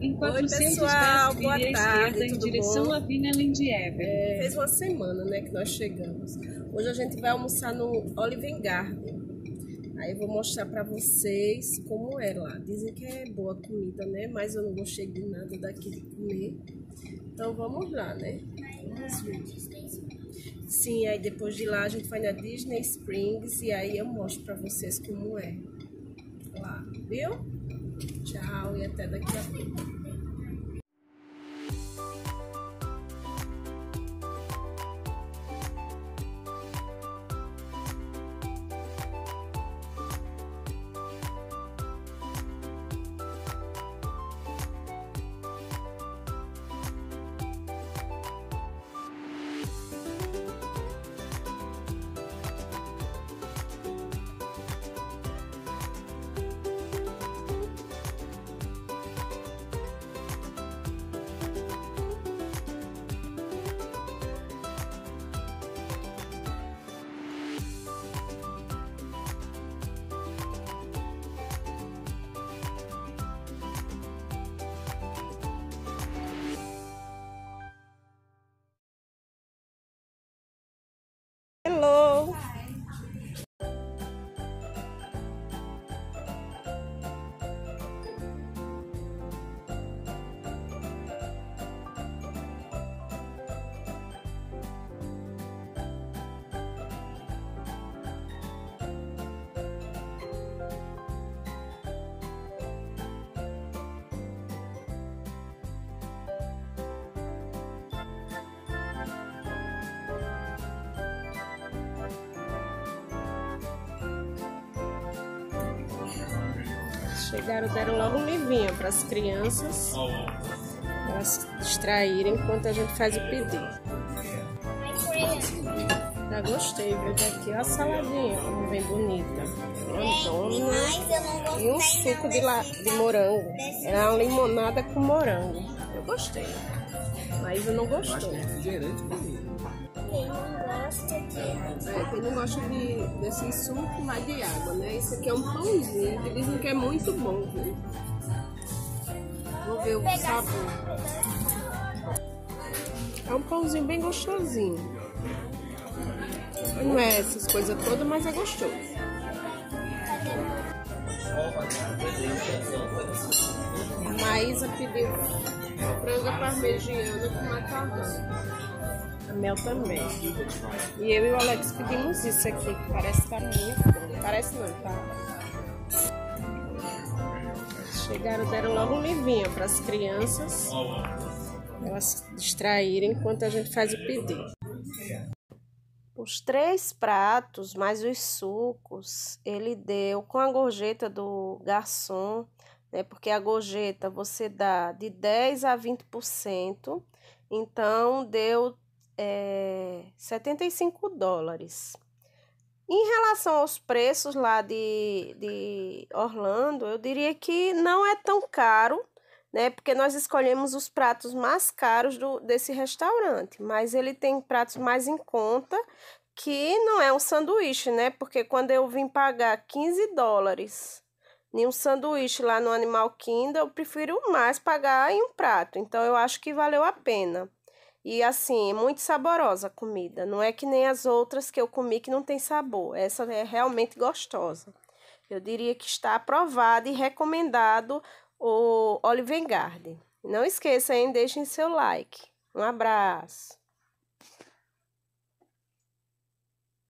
em 410 pessoal, boa tarde, esquerda em direção bom? à Vila Lindieber. É, fez uma semana, né, que nós chegamos. Hoje a gente vai almoçar no Olive Garden. Aí eu vou mostrar pra vocês como é lá. Dizem que é boa comida, né? Mas eu não gostei de nada daqui de comer. Então vamos lá, né? Vamos ver. Sim, aí depois de lá a gente vai na Disney Springs e aí eu mostro pra vocês como é. Lá, viu? Tchau e até daqui a pouco. Hello! Chegaram, deram logo um livrinho para as crianças, para elas distraírem enquanto a gente faz o pedido. Já gostei, viu? Daqui ó, a saladinha, como bem bonita. Grandona. Gostei E um suco de, la... de morango. Era uma limonada com morango. Eu gostei. Mas eu não gostou. Quem não gosta de... É, quem não gosta de, desse suco vai de água, né? Isso aqui é um pãozinho que dizem que é muito bom, viu? Vou ver o sabor. É um pãozinho bem gostosinho. Não é essas coisas todas, mas é gostoso. A Maísa pediu franga parmegiana com macarrão. Mel também. E eu e o Alex pedimos isso aqui, que parece bom. Parece não, tá? Chegaram, deram logo um livrinho para as crianças, elas distraírem enquanto a gente faz o pedido. Os três pratos, mais os sucos, ele deu com a gorjeta do garçom, né? Porque a gorjeta você dá de 10 a 20%, então deu é, 75 dólares. Em relação aos preços lá de, de Orlando, eu diria que não é tão caro, né? Porque nós escolhemos os pratos mais caros do, desse restaurante, mas ele tem pratos mais em conta, que não é um sanduíche, né? Porque quando eu vim pagar 15 dólares em um sanduíche lá no Animal Kingdom, eu prefiro mais pagar em um prato. Então eu acho que valeu a pena. E assim, é muito saborosa a comida. Não é que nem as outras que eu comi que não tem sabor. Essa é realmente gostosa. Eu diria que está aprovado e recomendado o Olive Garden. Não esqueça, hein? Deixem seu like. Um abraço.